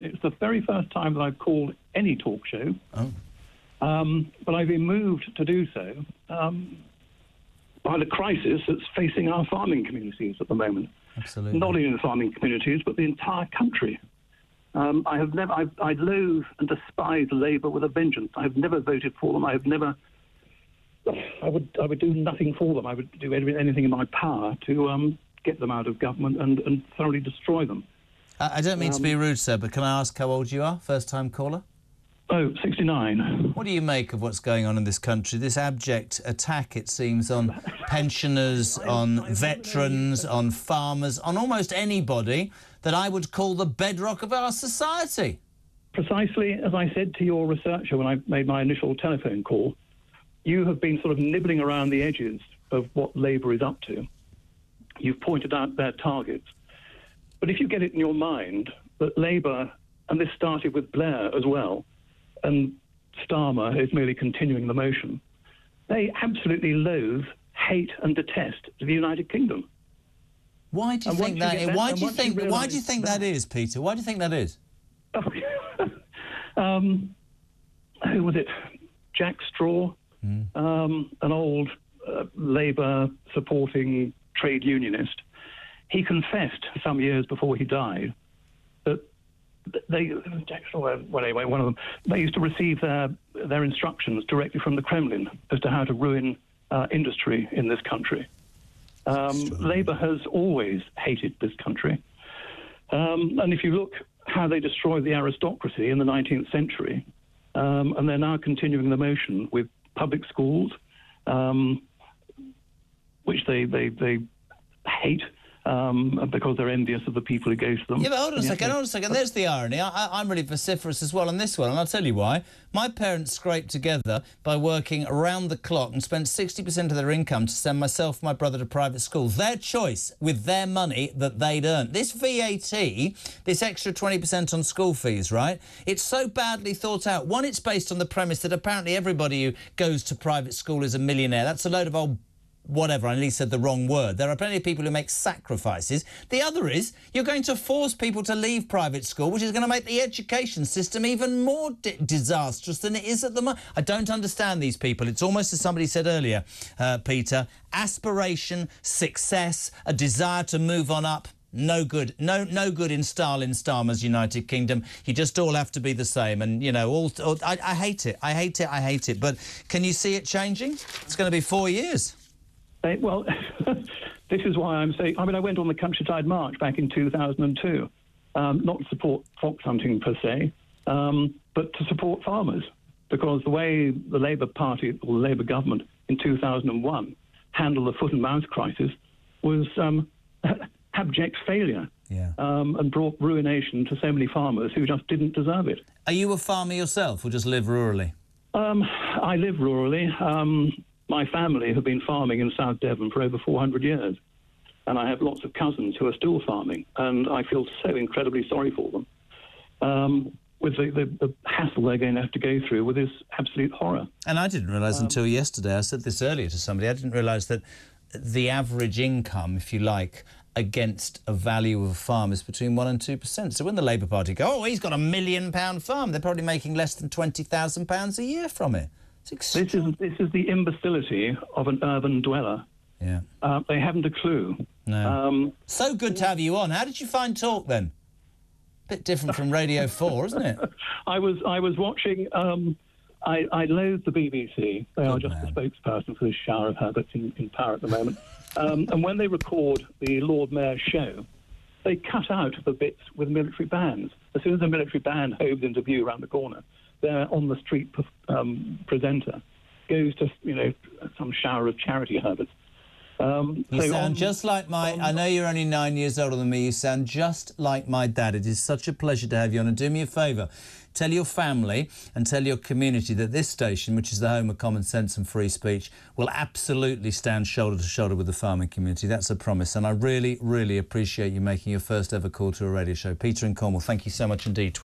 It's the very first time that I've called any talk show. Oh. Um, but I've been moved to do so um, by the crisis that's facing our farming communities at the moment. Absolutely. Not only the farming communities, but the entire country. Um, I have never, I, I loathe and despise Labour with a vengeance. I have never voted for them. I have never, I would, I would do nothing for them. I would do anything in my power to um, get them out of government and, and thoroughly destroy them. I, I don't mean to be um, rude, sir, but can I ask how old you are? First time caller? Oh, 69. What do you make of what's going on in this country? This abject attack, it seems, on pensioners, on veterans, on farmers, on almost anybody that I would call the bedrock of our society. Precisely as I said to your researcher when I made my initial telephone call, you have been sort of nibbling around the edges of what Labour is up to. You've pointed out their targets. But if you get it in your mind that Labour, and this started with Blair as well, and Starmer is merely continuing the motion, they absolutely loathe, hate, and detest the United Kingdom. Why do you And think you that is? that- Why do you once you think? Why do you think that is, Peter? Why do you think that is? um, who was it? Jack Straw, um, an old uh, Labour supporting trade unionist. He confessed some years before he died that they, well, anyway, one of them, they used to receive their, their instructions directly from the Kremlin as to how to ruin uh, industry in this country. Um, Labour has always hated this country. Um, and if you look how they destroyed the aristocracy in the 19th century, um, and they're now continuing the motion with public schools, um, which they, they, they hate um, because they're envious of the people who go to them. Yeah, but hold on a second, hold on a second. There's the irony. I, I'm really vociferous as well on this one, and I'll tell you why. My parents scraped together by working around the clock and spent 60% of their income to send myself and my brother to private school. Their choice with their money that they'd earned. This VAT, this extra 20% on school fees, right? It's so badly thought out. One, it's based on the premise that apparently everybody who goes to private school is a millionaire. That's a load of old whatever, I nearly said the wrong word. There are plenty of people who make sacrifices. The other is you're going to force people to leave private school, which is going to make the education system even more di- disastrous than it is at the moment. I don't understand these people. It's almost as somebody said earlier, uh, Peter, aspiration, success, a desire to move on up. No good. No, no good in Stalin Starmer's United Kingdom. You just all have to be the same, and you know, all. all I, I hate it. I hate it. I hate it. But can you see it changing? It's going to be four years. Eh, well, this is why I'm saying. I mean, I went on the countryside march back in 2002, um, not to support fox hunting per se, um, but to support farmers, because the way the Labour Party or the Labour government in 2001 handled the foot and mouth crisis was um, abject failure. Yeah. Um, and brought ruination to so many farmers who just didn't deserve it. Are you a farmer yourself, or just live rurally? Um, I live rurally. My family have been farming in South Devon for over 400 years. And I have lots of cousins who are still farming. And I feel so incredibly sorry for them um, with the, the, the hassle they're going to have to go through with this absolute horror. And I didn't realise Um, until yesterday. I said this earlier to somebody. I didn't realise that the average income, if you like, against a value of a farm is between one and two percent. So when the Labour Party go, oh, he's got a million pound farm, they're probably making less than twenty thousand pounds a year from it. It's This is, this is the imbecility of an urban dweller. Yeah. Uh, they haven't a clue. No. Um, so good to have you on. How did you find talk then? A Bit different from Radio Four, isn't it? I was I was watching. Um, I, I loathe the BBC. They are just the spokesperson for this shower of Herberts in, in power at the moment. Um, and when they record the Lord Mayor's show, they cut out the bits with military bands. As soon as a military band hoves into view around the corner, their on the street um, presenter goes to you know some shower of charity Herberts. Um, You so sound on- just like my. I know you're only nine years older than me. You sound just like my dad. It is such a pleasure to have you on. And do me a favour, tell your family and tell your community that this station, which is the home of common sense and free speech, will absolutely stand shoulder to shoulder with the farming community. That's a promise. And I really, really appreciate you making your first ever call to a radio show. Peter and Cornwall, thank you so much indeed.